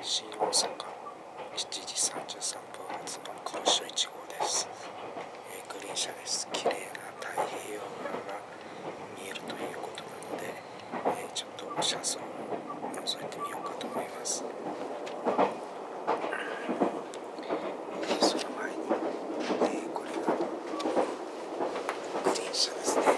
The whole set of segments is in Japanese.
新大阪7時33分発の空襲1号です、えー、グリーン車です。綺麗な太平洋側が見えるということなので、えー、ちょっと車窓を覗いてみようかと思います。その前に、えー、これがグリーン車ですね。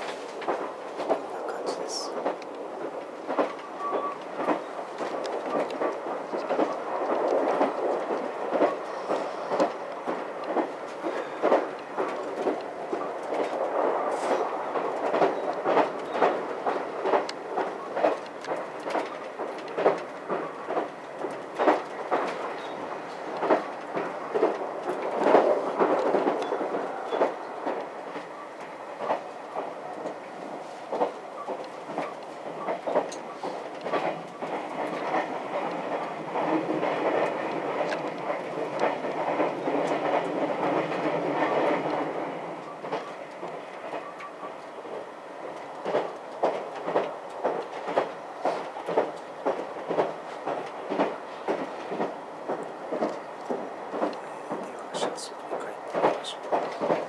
pessoas.